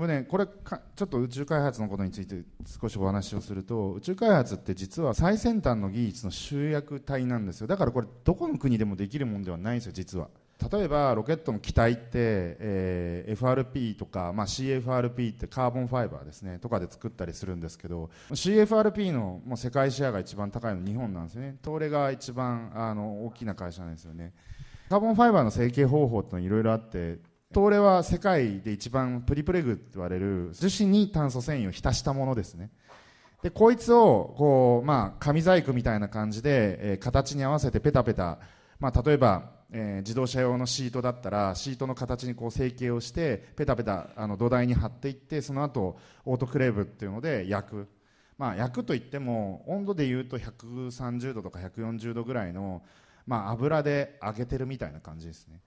僕ねこれかちょっと宇宙開発のことについて少しお話をすると宇宙開発って実は最先端の技術の集約体なんですよ。だからこれどこの国でもできるもんではないんですよ実は。例えばロケットの機体って、えー、FRP とか、まあ、CFRP ってカーボンファイバーですねとかで作ったりするんですけど CFRP のもう世界シェアが一番高いの日本なんですよね。東レが一番あの大きな会社なんですよね。カーボンファイバーの成形方法っていろいろあって東レは世界で一番プリプレグって言われる樹脂に炭素繊維を浸したものですね。でこいつをこう、まあ、紙細工みたいな感じで、えー、形に合わせてペタペタ、まあ、例えばえー、自動車用のシートだったらシートの形にこう成形をしてペタペタあの土台に貼っていってその後オートクレーブっていうので焼く、まあ、焼くといっても温度でいうと130度とか140度ぐらいの、まあ、油で揚げてるみたいな感じですね。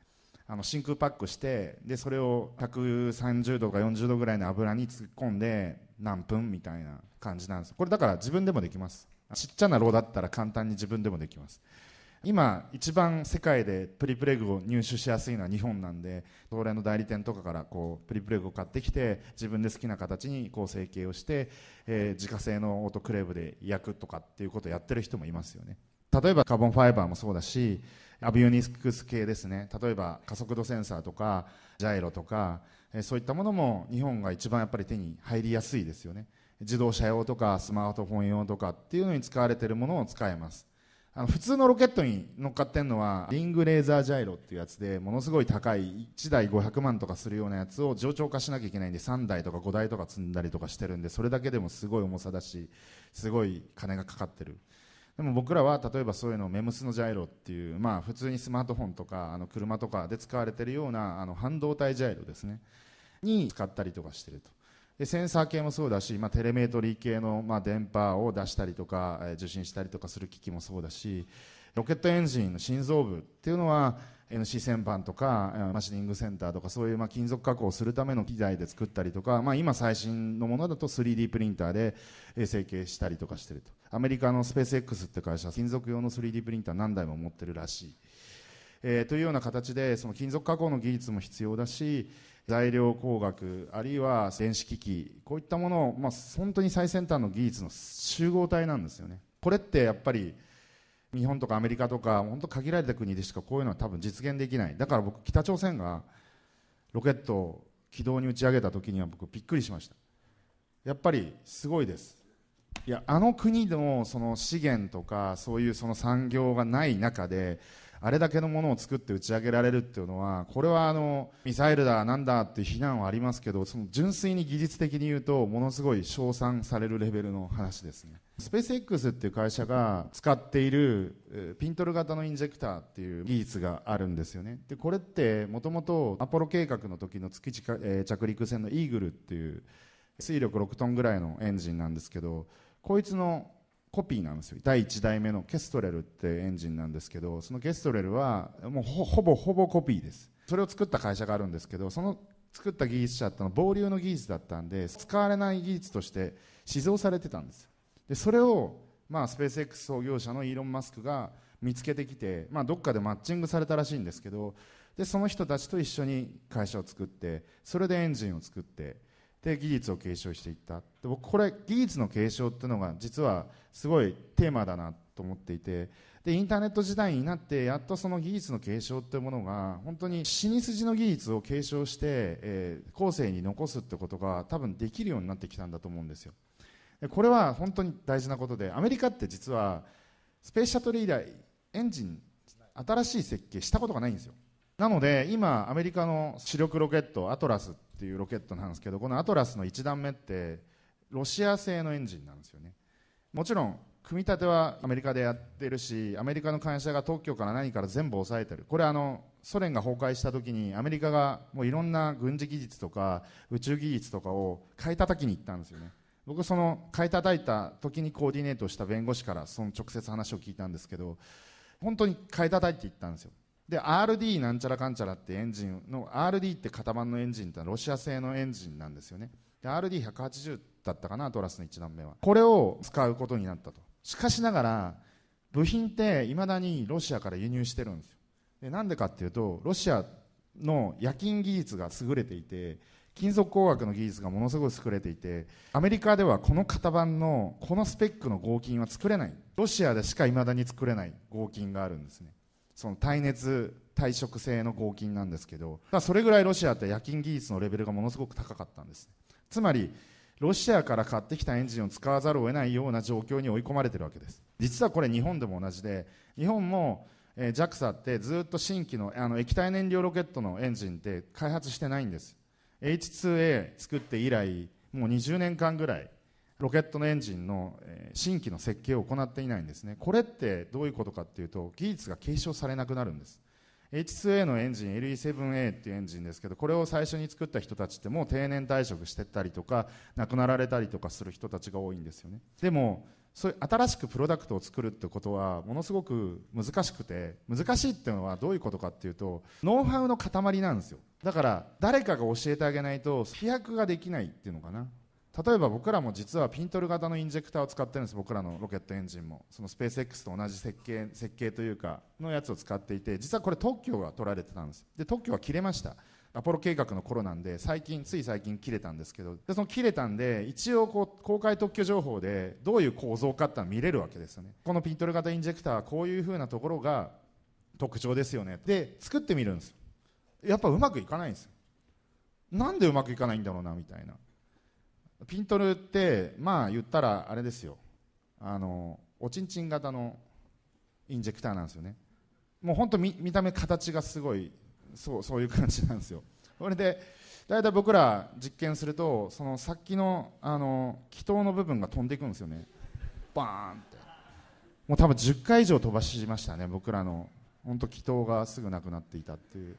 あの真空パックしてでそれを130度か40度ぐらいの油に突っ込んで何分みたいな感じなんです。これだから自分でもできます。ちっちゃな炉だったら簡単に自分でもできます。今一番世界でプリプレグを入手しやすいのは日本なんで東レの代理店とかからこうプリプレグを買ってきて自分で好きな形にこう成形をして、えー、自家製のオートクレーブで焼くとかっていうことをやってる人もいますよね。例えばカーボンファイバーもそうだしアビオニクス系ですね。例えば加速度センサーとかジャイロとか、そういったものも日本が一番やっぱり手に入りやすいですよね。自動車用とかスマートフォン用とかっていうのに使われてるものを使えます。あの普通のロケットに乗っかってるのはリングレーザージャイロっていうやつでものすごい高い1台500万とかするようなやつを上長化しなきゃいけないんで3台とか5台とか積んだりとかしてるんでそれだけでもすごい重さだしすごい金がかかってる。でも僕らは例えばそういうのをメムスのジャイロっていう、まあ、普通にスマートフォンとかあの車とかで使われてるようなあの半導体ジャイロですね。に使ったりとかしてると。でセンサー系もそうだし、まあ、テレメートリー系の、まあ、電波を出したりとか、え、受信したりとかする機器もそうだしロケットエンジンの心臓部っていうのは NC 旋盤とかマシニングセンターとかそういうま金属加工をするための機材で作ったりとか、まあ、今最新のものだと 3D プリンターで成形したりとかしてると。アメリカのスペース X って会社金属用の 3D プリンター何台も持ってるらしい、えー、というような形でその金属加工の技術も必要だし材料工学あるいは電子機器こういったものを、まあ、本当に最先端の技術の集合体なんですよね。これってやっぱり日本とかアメリカとか本当限られた国でしかこういうのは多分実現できない。だから僕北朝鮮がロケットを軌道に打ち上げた時には僕びっくりしました。やっぱりすごいです。いやあの国でもその資源とかそういうその産業がない中であれだけのものを作って打ち上げられるっていうのはこれはあのミサイルだなんだっていう非難はありますけどその純粋に技術的に言うとものすごい称賛されるレベルの話ですね。スペース X っていう会社が使っているピントル型のインジェクターっていう技術があるんですよね。でこれってもともとアポロ計画の時の月着陸船のイーグルっていう水力6トンぐらいのエンジンなんですけどこいつのコピーなんですよ。第1代目のケストレルってエンジンなんですけどそのケストレルはもうほぼほぼコピーです。それを作った会社があるんですけどその作った技術者ってのは防流の技術だったんで使われない技術として試造されてたんですでそれを、まあ、スペース X 創業者のイーロン・マスクが見つけてきて、まあ、どっかでマッチングされたらしいんですけどでその人たちと一緒に会社を作ってそれでエンジンを作ってで技術を継承していった。で僕これ技術の継承っていうのが実はすごいテーマだなと思っていて。でインターネット時代になってやっとその技術の継承っていうものが本当に死に筋の技術を継承して、えー、後世に残すってことが多分できるようになってきたんだと思うんですよ。でこれは本当に大事なことでアメリカって実はスペースシャトル以来エンジン新しい設計したことがないんですよ。なので今アメリカの主力ロケットアトラスっていうロケットなんですけどこのアトラスの1段目ってロシア製のエンジンなんですよね。もちろん組み立てはアメリカでやってるしアメリカの会社が特許から何から全部抑えてる。これあのソ連が崩壊した時にアメリカがもういろんな軍事技術とか宇宙技術とかを買い叩きに行ったんですよね。僕その買い叩いた時にコーディネートした弁護士からその直接話を聞いたんですけど本当に買い叩いていったんですよ。で RD なんちゃらかんちゃらってエンジンの RD って型番のエンジンってロシア製のエンジンなんですよね。で RD180 だったかなトラスの1段目は。これを使うことになったと。しかしながら部品っていまだにロシアから輸入してるんですよ。でなんでかっていうとロシアの夜勤技術が優れていて金属工学の技術がものすごい優れていてアメリカではこの型番のこのスペックの合金は作れない。ロシアでしかいまだに作れない合金があるんですね。その耐熱耐食性の合金なんですけどそれぐらいロシアって夜勤技術のレベルがものすごく高かったんですつまりロシアから買ってきたエンジンを使わざるを得ないような状況に追い込まれてるわけです。実はこれ日本でも同じで日本も、えー、JAXA ってずっと新規のあの液体燃料ロケットのエンジンって開発してないんです。H2A 作って以来もう20年間ぐらいロケットのエンジンの新規の設計を行っていないんですね。これってどういうことかっていうと技術が継承されなくなるんです。H2A のエンジン LE7A っていうエンジンですけどこれを最初に作った人たちってもう定年退職してったりとか亡くなられたりとかする人たちが多いんですよね。でもそういう新しくプロダクトを作るってことはものすごく難しくて難しいっていうのはどういうことかっていうとノウハウの塊なんですよ。だから誰かが教えてあげないと飛躍ができないっていうのかな。例えば僕らも実はピントル型のインジェクターを使ってるんです。僕らのロケットエンジンもそのスペース X と同じ設計設計というかのやつを使っていて実はこれ特許が取られてたんです。で特許は切れました。アポロ計画の頃なんで最近つい最近切れたんですけどでその切れたんで一応こう公開特許情報でどういう構造かってのは見れるわけですよね。このピントル型インジェクターはこういうふうなところが特徴ですよね。で作ってみるんです。やっぱうまくいかないんですなんでうまくいかないんだろうなみたいな。ピントルってまあ言ったらあれですよ。あのおちんちん型のインジェクターなんですよね。もう本当見見た目形がすごいそうそういう感じなんですよ。それで大体僕ら実験するとそのさっきのあの気筒の部分が飛んでいくんですよね。バーンって。もう多分10回以上飛ばしましたね僕らの。本当気筒がすぐなくなっていたっていう。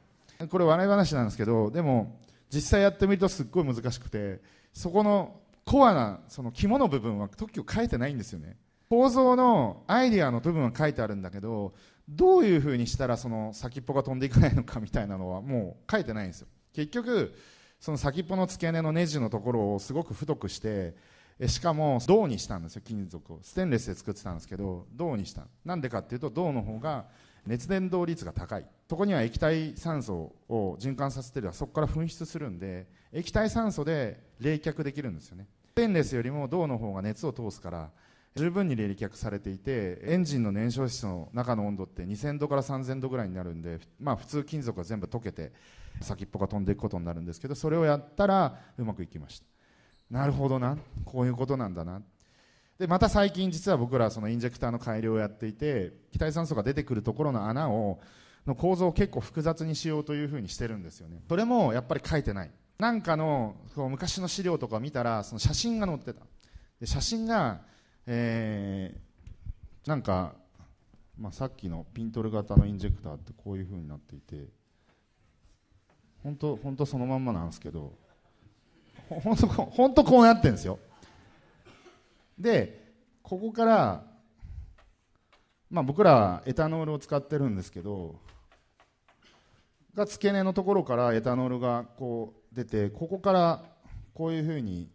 これ笑い話なんですけどでも実際やってみるとすっごい難しくてそこのコアなその肝の部分は特許書いてないんですよね。構造のアイディアの部分は書いてあるんだけどどういうふうにしたらその先っぽが飛んでいかないのかみたいなのはもう書いてないんですよ。結局その先っぽの付け根のネジのところをすごく太くしてしかも銅にしたんですよ。金属を。ステンレスで作ってたんですけど銅にした。なんでかっていうと銅の方が熱伝導率が高い。そこには液体酸素を循環させてるそこから噴出するんで液体酸素で冷却できるんですよね。ステンレスよりも銅の方が熱を通すから十分に冷却されていてエンジンの燃焼室の中の温度って2000度から3000度ぐらいになるんで、まあ、普通金属が全部溶けて先っぽが飛んでいくことになるんですけどそれをやったらうまくいきました。なるほどな。こういうことなんだな。でまた最近実は僕らそのインジェクターの改良をやっていて気体酸素が出てくるところの穴をの構造を結構複雑にしようというふうにしてるんですよね。それもやっぱり書いてない。なんかのこう昔の資料とか見たらその写真が載ってた。で写真がえー、なんか、まあ、さっきのピントル型のインジェクターってこういう風になっていて。本当本当そのまんまなんですけど。本当本当こうなってるんですよ。でここからまあ僕らはエタノールを使ってるんですけどが付け根のところからエタノールがこう出てここからこういうふうに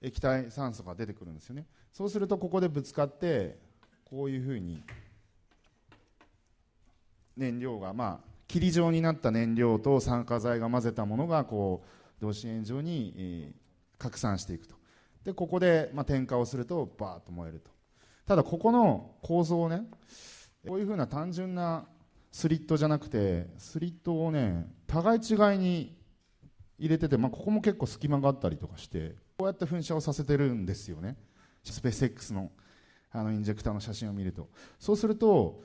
液体酸素が出てくるんですよね。そうするとここでぶつかってこういうふうに燃料がまあ霧状になった燃料と酸化剤が混ぜたものがこう同心円状に、拡散していくと。でここで、まあ、点火をするとバーッと燃えると。ただここの構造をねこういうふうな単純なスリットじゃなくてスリットをね互い違いに入れてて、まあ、ここも結構隙間があったりとかしてこうやって噴射をさせてるんですよね。スペース X のあのインジェクターの写真を見ると。そうすると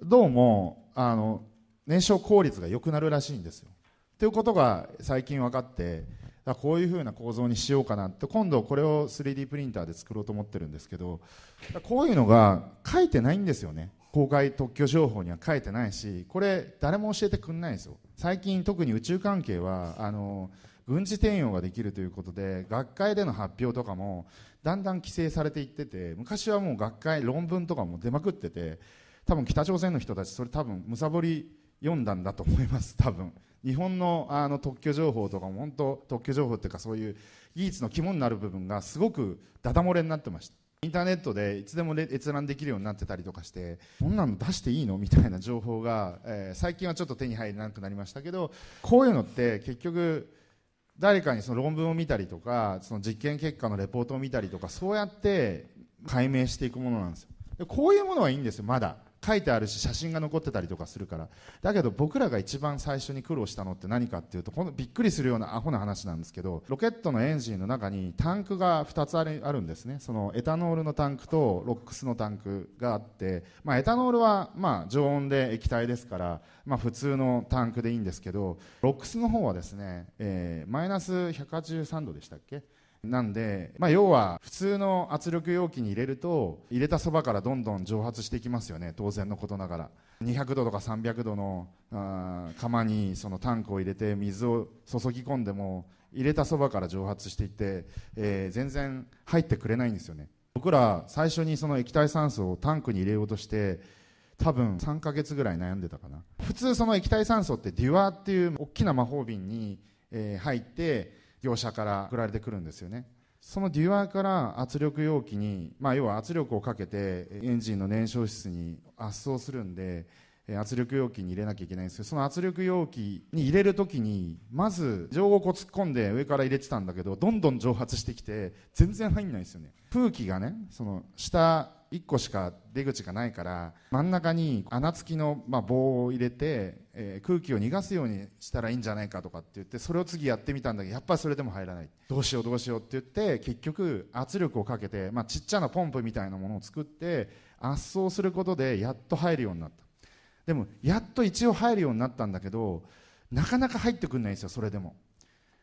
どうもあの燃焼効率が良くなるらしいんですよ。ということが最近分かってこういうふうな構造にしようかなって今度これを 3D プリンターで作ろうと思ってるんですけどこういうのが書いてないんですよね。公開特許情報には書いてないしこれ誰も教えてくれないですよ。最近特に宇宙関係はあの軍事転用ができるということで学会での発表とかもだんだん規制されていってて昔はもう学会論文とかも出まくってて多分北朝鮮の人たちそれ多分むさぼり読んだんだと思います 多分。日本のあの特許情報とかも本当特許情報っていうかそういう技術の肝になる部分がすごくダダ漏れになってました。インターネットでいつでも閲覧できるようになってたりとかしてこんなの出していいの？みたいな情報が、えー、最近はちょっと手に入らなくなりましたけどこういうのって結局誰かにその論文を見たりとかその実験結果のレポートを見たりとかそうやって解明していくものなんですよ。こういうものはいいんですよまだ。書いてあるし写真が残ってたりとかするから。だけど僕らが一番最初に苦労したのって何かっていうとこのびっくりするようなアホな話なんですけどロケットのエンジンの中にタンクが2つあるんですね。そのエタノールのタンクとロックスのタンクがあって、まあ、エタノールはまあ常温で液体ですから、まあ、普通のタンクでいいんですけどロックスの方はですね、え、マイナス183度でしたっけ？なんで、まあ、要は普通の圧力容器に入れると入れたそばからどんどん蒸発していきますよね。当然のことながら。200度とか300度のあ釜にそのタンクを入れて水を注ぎ込んでも入れたそばから蒸発していって、えー、全然入ってくれないんですよね。僕ら最初にその液体酸素をタンクに入れようとして多分3ヶ月ぐらい悩んでたかな。普通その液体酸素ってデュアっていう大きな魔法瓶に、えー、入って業者から送られてくるんですよね。そのデュアーから圧力容器に、まあ、要は圧力をかけてエンジンの燃焼室に圧送するんで圧力容器に入れなきゃいけないんですけどその圧力容器に入れる時にまず上をこ突っ込んで上から入れてたんだけどどんどん蒸発してきて全然入んないんですよね。空気がねその下1個しか出口がないから真ん中に穴付きの、ま、棒を入れて、えー、空気を逃がすようにしたらいいんじゃないかとかって言ってそれを次やってみたんだけどやっぱりそれでも入らない。どうしようどうしようって言って結局圧力をかけて、まあ、ちっちゃなポンプみたいなものを作って圧送することでやっと入るようになった。でもやっと一応入るようになったんだけどなかなか入ってくんないんですよそれでも。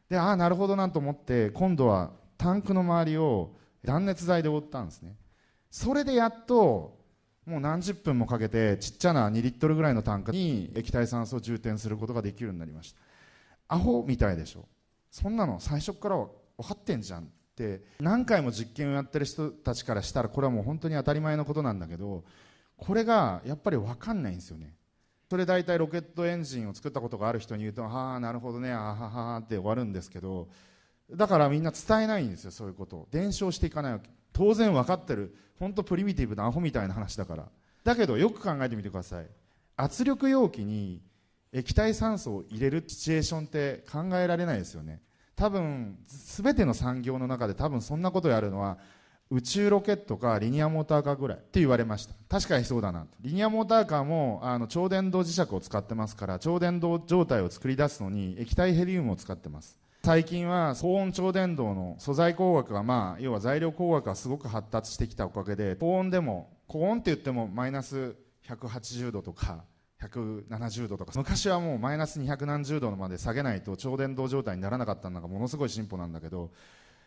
でああなるほどなと思って今度はタンクの周りを断熱材で覆ったんですね。それでやっともう何十分もかけてちっちゃな2リットルぐらいのタンクに液体酸素を充填することができるようになりました。アホみたいでしょ。そんなの最初から分かってんじゃんって何回も実験をやってる人たちからしたらこれはもう本当に当たり前のことなんだけどこれがやっぱり分かんないんですよね。それ大体ロケットエンジンを作ったことがある人に言うとはあなるほどねあはははって終わるんですけどだからみんな伝えないんですよそういうこと。伝承していかないわけ。当然分かってる。本当プリミティブなアホみたいな話だから。だけどよく考えてみてください。圧力容器に液体酸素を入れるシチュエーションって考えられないですよね。多分全ての産業の中で多分そんなことやるのは宇宙ロケットかリニアモーターカーぐらいって言われました。確かにそうだなと。リニアモーターカーもあの超電導磁石を使ってますから超電導状態を作り出すのに液体ヘリウムを使ってます。最近は高温超電導の素材工学がまあ要は材料工学がすごく発達してきたおかげで高温でも高温って言ってもマイナス180度とか170度とか昔はもうマイナス200何十度まで下げないと超電導状態にならなかったのがものすごい進歩なんだけど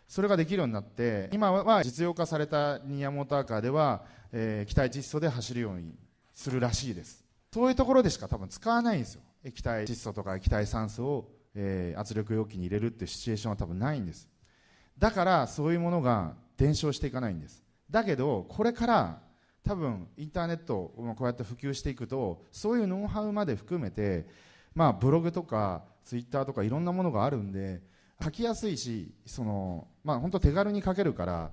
それができるようになって今は実用化されたニアモーターカーでは、えー、気体窒素で走るようにするらしいです。そういうところでしか多分使わないんですよ。液体窒素とか液体酸素をえー、圧力容器に入れるっていうシチュエーションは多分ないんです。だからそういうものが伝承していかないんです。だけどこれから多分インターネットをこうやって普及していくとそういうノウハウまで含めて、まあ、ブログとかツイッターとかいろんなものがあるんで書きやすいしその、まあ、本当手軽に書けるから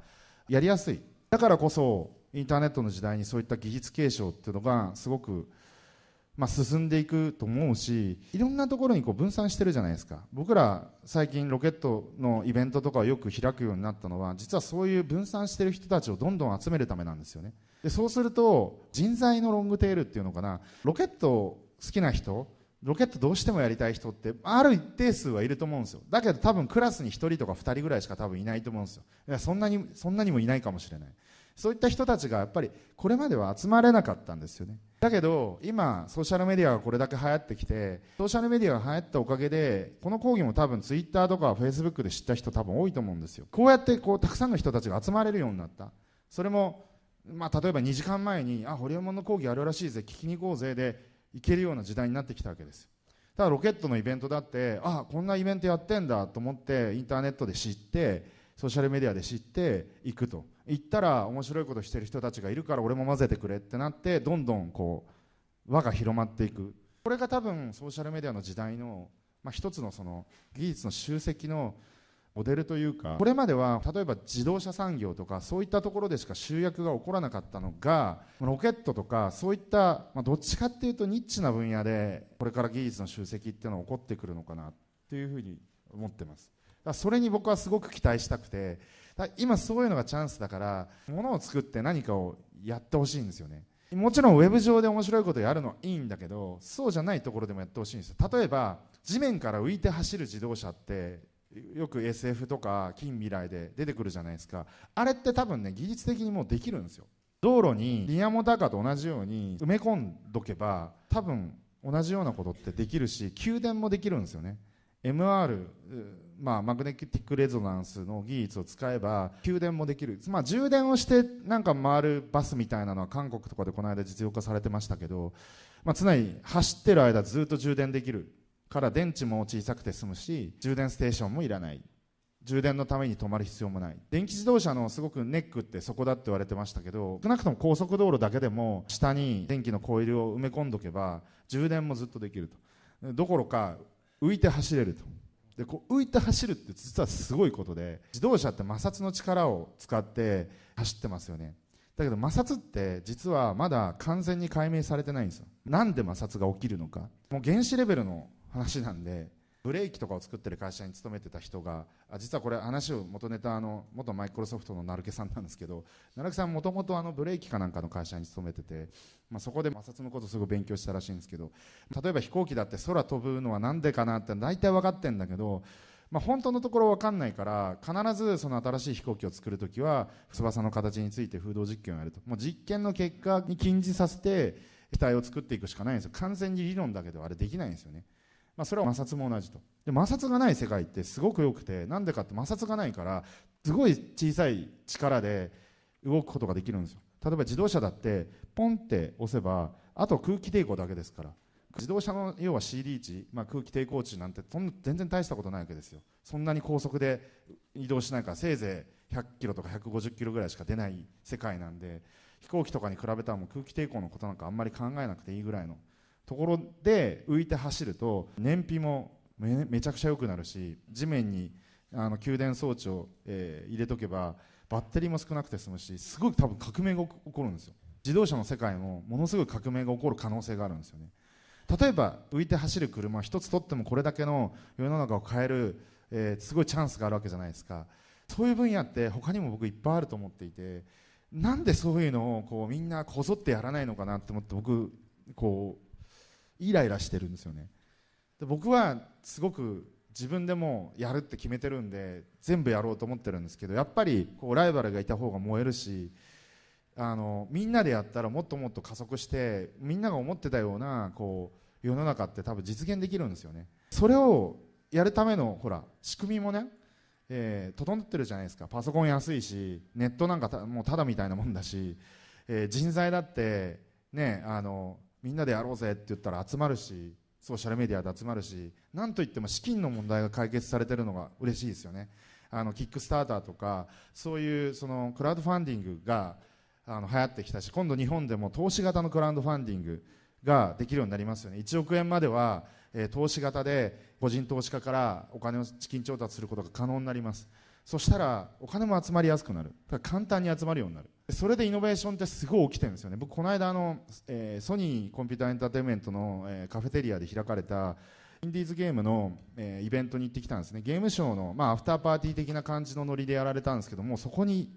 やりやすい。だからこそインターネットの時代にそういった技術継承っていうのがすごくまあ、進んでいくと思うしいろんなところにこう分散してるじゃないですか。僕ら最近ロケットのイベントとかをよく開くようになったのは実はそういう分散してる人たちをどんどん集めるためなんですよね。でそうすると人材のロングテールっていうのかな。ロケット好きな人ロケットどうしてもやりたい人ってある一定数はいると思うんですよ。だけど多分クラスに1人とか2人ぐらいしか多分いないと思うんですよ。いやそんなにそんなにもいないかもしれない。そういった人たちがやっぱりこれまでは集まれなかったんですよね。だけど今ソーシャルメディアがこれだけ流行ってきてソーシャルメディアが流行ったおかげでこの講義も多分ツイッターとかフェイスブックで知った人多分多いと思うんですよ。こうやってこうたくさんの人たちが集まれるようになった。それも、まあ、例えば2時間前にあ堀山の講義あるらしいぜ聞きに行こうぜで行けるような時代になってきたわけです。ただロケットのイベントだってあこんなイベントやってんだと思ってインターネットで知ってソーシャルメディアで知っていくと。行ったら面白いことしてる人たちがいるから俺も混ぜてくれってなってどんどんこう輪が広まっていく。これが多分ソーシャルメディアの時代の、まあ、一つのその技術の集積の、モデルというかこれまでは例えば自動車産業とかそういったところでしか集約が起こらなかったのがロケットとかそういった、まあ、どっちかっていうとニッチな分野でこれから技術の集積っていうのは起こってくるのかなっていうふうに思ってます。だからそれに僕はすごく期待したくて今そういうのがチャンスだからものを作って何かをやってほしいんですよね。もちろんウェブ上で面白いことやるのはいいんだけどそうじゃないところでもやってほしいんですよ。例えば地面から浮いて走る自動車ってよく SF とか近未来で出てくるじゃないですか。あれって多分ね技術的にもうできるんですよ。道路にリアモーターカと同じように埋め込んどけば多分同じようなことってできるし給電もできるんですよね。MR、まあ、マグネティックレゾナンスの技術を使えば給電もできる、まあ、充電をしてなんか回るバスみたいなのは韓国とかでこの間実用化されてましたけど、まあ、常に走ってる間ずっと充電できる。から電池も小さくて済むし充電ステーションもいらない。充電のために止まる必要もない。電気自動車のすごくネックってそこだって言われてましたけど少なくとも高速道路だけでも下に電気のコイルを埋め込んどけば充電もずっとできると。どころか浮いて走れると。でこう浮いて走るって実はすごいことで自動車って摩擦の力を使って走ってますよね。だけど摩擦って実はまだ完全に解明されてないんですよ。なんで摩擦が起きるのか。もう原子レベルの話なんでブレーキとかを作ってる会社に勤めてた人があ実はこれ話を元ネタあの元マイクロソフトの成毛さんなんですけど成毛さんもともとブレーキかなんかの会社に勤めてて、まあ、そこで摩擦のことすごい勉強したらしいんですけど例えば飛行機だって空飛ぶのは何でかなって大体分かってんだけどまあ、本当のところ分かんないから必ずその新しい飛行機を作るときは翼の形について風洞実験をやると。もう実験の結果に近似させて機体を作っていくしかないんですよ。完全に理論だけではあれできないんですよね。まあ、それは摩擦も同じと。で摩擦がない世界ってすごく良くてなんでかって摩擦がないからすごい小さい力で動くことができるんですよ。例えば自動車だってポンって押せばあと空気抵抗だけですから。自動車の要は CD 値、まあ、空気抵抗値なんて全然大したことないわけですよ。そんなに高速で移動しないからせいぜい100キロとか150キロぐらいしか出ない世界なんで飛行機とかに比べたらもう空気抵抗のことなんかあんまり考えなくていいぐらいのところで浮いて走ると燃費もめちゃくちゃ良くなるし地面にあの給電装置を、えー、入れとけばバッテリーも少なくて済むしすごい多分革命が起こるんですよ。自動車の世界もものすごい革命が起こる可能性があるんですよね。例えば浮いて走る車一つ取ってもこれだけの世の中を変える、えー、すごいチャンスがあるわけじゃないですか。そういう分野って他にも僕いっぱいあると思っていてなんでそういうのをこうみんなこぞってやらないのかなって思って僕こうイライラしてるんですよね。で僕はすごく自分でもやるって決めてるんで全部やろうと思ってるんですけどやっぱりこうライバルがいた方が燃えるしあのみんなでやったらもっともっと加速してみんなが思ってたようなこう世の中って多分実現できるんですよね。それをやるためのほら仕組みもね、えー、整ってるじゃないですか。パソコン安いしネットなんかもうただみたいなもんだし、えー、人材だってねあのみんなでやろうぜって言ったら集まるしソーシャルメディアで集まるしなんといっても資金の問題が解決されてるのが嬉しいですよね。あのキックスターターとかそういうそのクラウドファンディングがあの流行ってきたし今度日本でも投資型のクラウドファンディングができるようになりますよね。1億円までは、えー、投資型で個人投資家からお金を資金調達することが可能になります。そしたらお金も集まりやすくなる。簡単に集まるようになる。それでイノベーションってすごい起きてるんですよね。僕この間あの、えー、ソニーコンピューターエンターテインメントの、えー、カフェテリアで開かれたインディーズゲームの、えー、イベントに行ってきたんですね。ゲームショーの、まあ、アフターパーティー的な感じのノリでやられたんですけどもそこに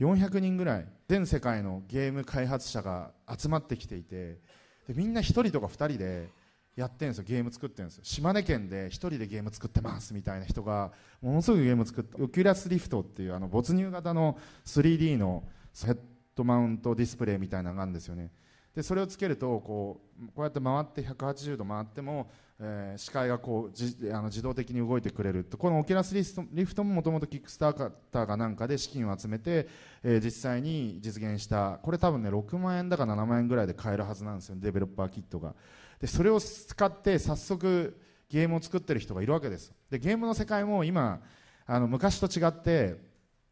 400人ぐらい全世界のゲーム開発者が集まってきていてでみんな1人とか2人でやってるんですよ。ゲーム作ってるんですよ。島根県で1人でゲーム作ってますみたいな人がものすごいゲーム作ってオキュラスリフトっていうあの没入型の 3D のヘッドマウントディスプレイみたいなのがあるんですよね。でそれをつけるとこうこうやって回って180度回っても、えー、視界がこうじあの自動的に動いてくれるこのオキュラスリフトももともとキックスターターかなんかで資金を集めて、えー、実際に実現した。これ多分ね6万円だか7万円ぐらいで買えるはずなんですよ。ねデベロッパーキットが。でそれを使って早速ゲームを作ってる人がいるわけです。でゲームの世界も今あの昔と違って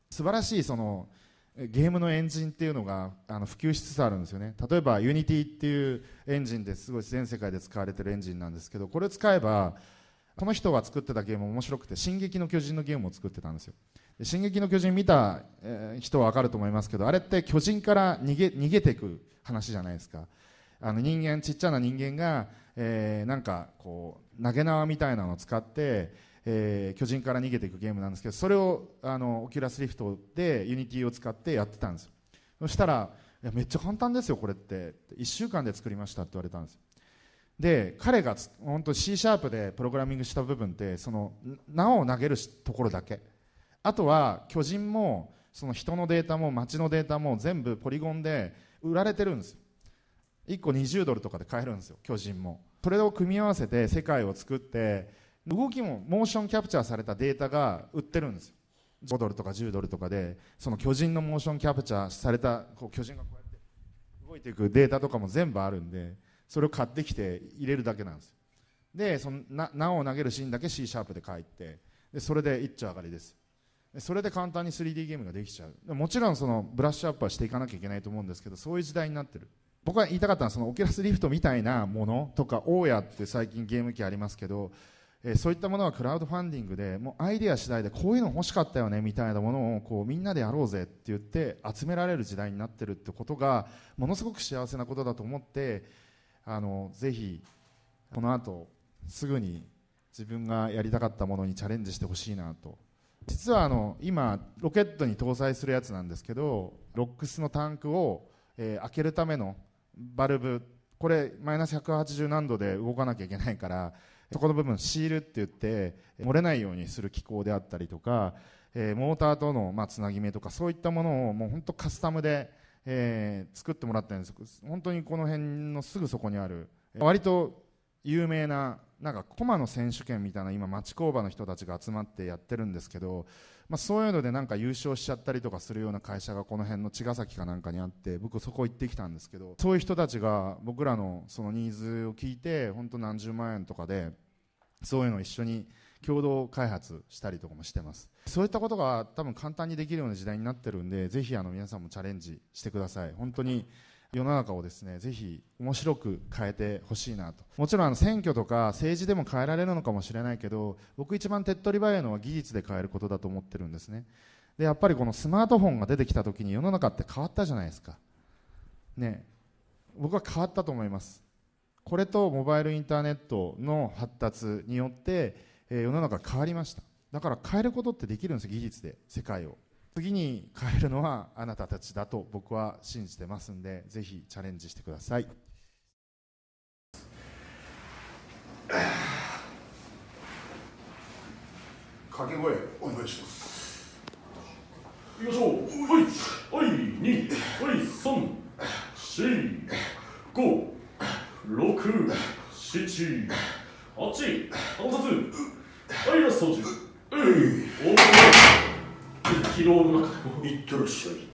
素晴らしいそのゲームのエンジンっていうのがあの普及しつつあるんですよね。例えば Unity っていうエンジンですごい全世界で使われてるエンジンなんですけどこれ使えばこの人が作ってたゲーム面白くて「進撃の巨人」のゲームを作ってたんですよ。で進撃の巨人見た、人は分かると思いますけどあれって巨人から逃げ逃げていく話じゃないですか。あの人間ちっちゃな人間が、えーなんかこう投げ縄みたいなのを使って、えー巨人から逃げていくゲームなんですけどそれをあのオキュラスリフトでユニティを使ってやってたんです。そしたらいやめっちゃ簡単ですよこれって。1週間で作りましたって言われたんですで彼がつ本当 C シャープでプログラミングした部分ってその縄を投げるところだけあとは巨人もその人のデータも街のデータも全部ポリゴンで売られてるんです。よ1個20ドルとかで買えるんですよ巨人も。それを組み合わせて世界を作って動きもモーションキャプチャーされたデータが売ってるんですよ。5ドルとか10ドルとかでその巨人のモーションキャプチャーされたこう巨人がこうやって動いていくデータとかも全部あるんでそれを買ってきて入れるだけなんですでそのな縄を投げるシーンだけ C シャープで書いてでそれで一丁上がりです。それで簡単に 3D ゲームができちゃう。もちろんそのブラッシュアップはしていかなきゃいけないと思うんですけどそういう時代になってる。僕が言いたかったのはそのオキュラスリフトみたいなものとか OUYA って最近ゲーム機ありますけど、えーそういったものはクラウドファンディングでもうアイデア次第でこういうの欲しかったよねみたいなものをこうみんなでやろうぜって言って集められる時代になってるってことがものすごく幸せなことだと思ってあのぜひこの後すぐに自分がやりたかったものにチャレンジしてほしいなと。実はあの今ロケットに搭載するやつなんですけどロックスのタンクを、えー開けるためのバルブこれマイナス180何度で動かなきゃいけないからそこの部分シールって言って漏れないようにする機構であったりとか、えーモーターとの、まあ、つなぎ目とかそういったものをもう本当カスタムで、えー作ってもらったんです。本当にこの辺のすぐそこにある割と有名ななんかコマの選手権みたいな今町工場の人たちが集まってやってるんですけど、まあ、そういうのでなんか優勝しちゃったりとかするような会社がこの辺の茅ヶ崎かなんかにあって僕そこ行ってきたんですけどそういう人たちが僕らのそのニーズを聞いて本当何十万円とかでそういうのを一緒に共同開発したりとかもしてます。そういったことが多分簡単にできるような時代になってるんでぜひあの皆さんもチャレンジしてください。本当に世の中をですねぜひ面白く変えてほしいなと。もちろんあの選挙とか政治でも変えられるのかもしれないけど僕一番手っ取り早いのは技術で変えることだと思ってるんですね。でやっぱりこのスマートフォンが出てきた時に世の中って変わったじゃないですか。ね。僕は変わったと思います。これとモバイルインターネットの発達によって、えー世の中変わりました。だから変えることってできるんです技術で。世界を。次に変えるのはあなたたちだと僕は信じてますんでぜひチャレンジしてください。掛け声お願いします。よいしょ。はい。はい。二はい三四五六七八。反発はいラスト10えい。おお疲労の中でも。いってらっしゃい